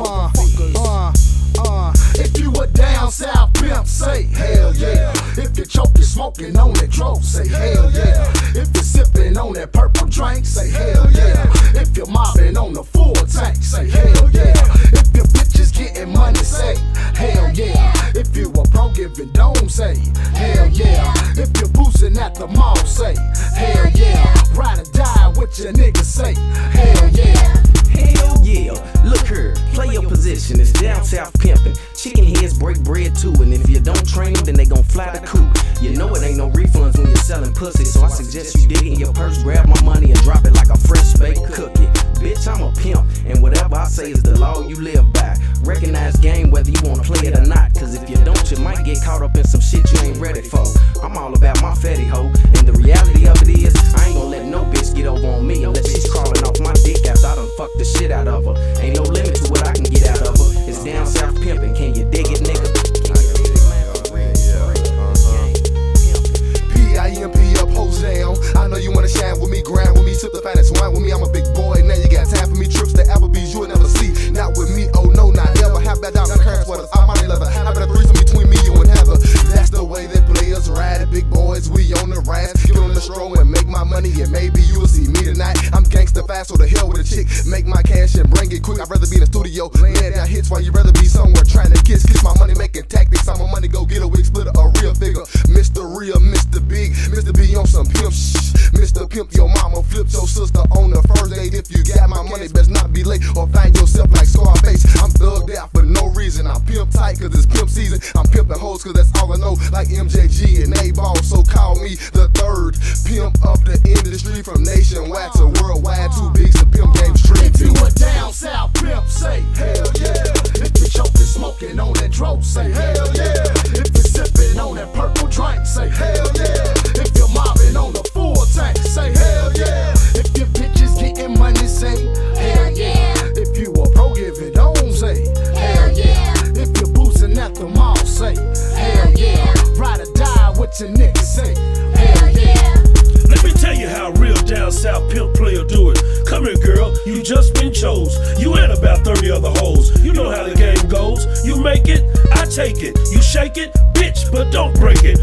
Uh, uh, uh, if you a down south pimp, say hell yeah. If you're you smoking on that dope, say hell yeah. If you're sippin' on that purple drink, say hell yeah. If you mobbing on the full tank, position. It's down south pimping. Chicken heads break bread too, and if you don't train them, then they gon' fly the coop. You know it ain't no refunds when you're selling pussy, so I suggest you dig in your purse, grab my money, and drop it like a fresh baked cookie. Bitch, I'm a pimp, and whatever I say is the law you live by. Recognize game whether you wanna play it or not, cause if you don't, you might get caught up in some shit you ain't ready for. I'm all about my fatty hoe, and the so the hell with a chick. Make my cash and bring it quick. I'd rather be in the studio, laying down hits while you'd rather be somewhere trying to kiss. Kiss my money making tactics. I'm a money go get a wig splitter, a real figure. Mr. Real, Mr. Big, Mr. B on some pimp shh. Mr. Pimp, your mama flipped your sister on the first date. If you got my money, best not be late or find yourself like Scarface. I'm thugged out for no reason. I'm pimp tight cause it's pimp season. I'm pimping hoes cause that's all I know. Like MJG and 8Ball, so call me the third pimp of the industry from nationwide to worldwide. Too smoking on that dro, say hell yeah. If you're sipping on that purple drink, say hell yeah. If you're mobbing on the full tank, say hell yeah. If your bitches getting money, say hell yeah. If you a pro giving don't say hell yeah. If you're boosting at the mall, say hell yeah. Ride or die, what your niggas say girl, you just been chose. You and about 30 other hoes. You know how the game goes. You make it, I take it. You shake it, bitch, but don't break it.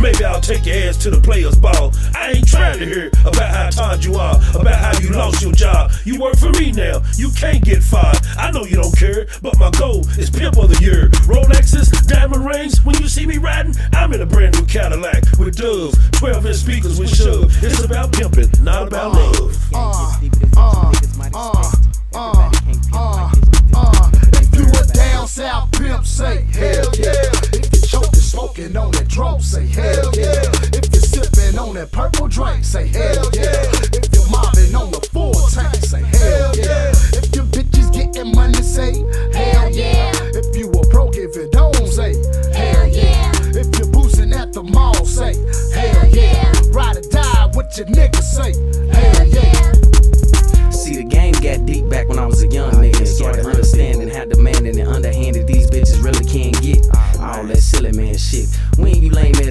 Maybe I'll take your ass to the players' ball. I ain't trying to hear about how tired you are, about how you lost your job. You work for me now, you can't get fired. I know you don't care, but my goal is pimp of the year. Rolexes, diamond rings. When you see me riding, I'm in a brand new Cadillac with doves, 12 inch speakers with shove. It's about pimping, not about love. Uh, uh, uh, uh, that purple drink, say hell yeah. If you're mobbing on the full tank, say hell yeah. If your bitches getting money, say hell yeah. If you a pro giving don't say hell yeah. If you're boosting at the mall, say hell yeah. Ride or die, what your niggas say hell yeah. See, the game got deep back when I was a young ah, nigga. Started understanding how demanding and underhanded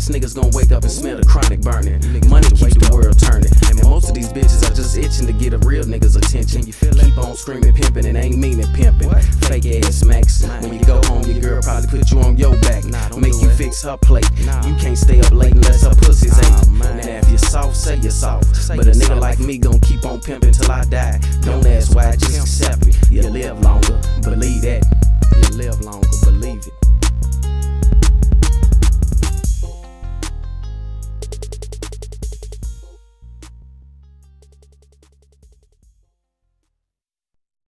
ass niggas gonna wake up and smell the chronic burning? Money keeps the world turning. And most of these bitches are just itching to get a real nigga's attention. Keep on screaming pimping and ain't meaning pimping. Fake ass max. When you go home, your girl probably put you on your back. Make you fix her plate. You can't stay up late unless her pussy's ain't. Now if you're soft, say you're soft. But a nigga like me gon' keep on pimping till I die. Don't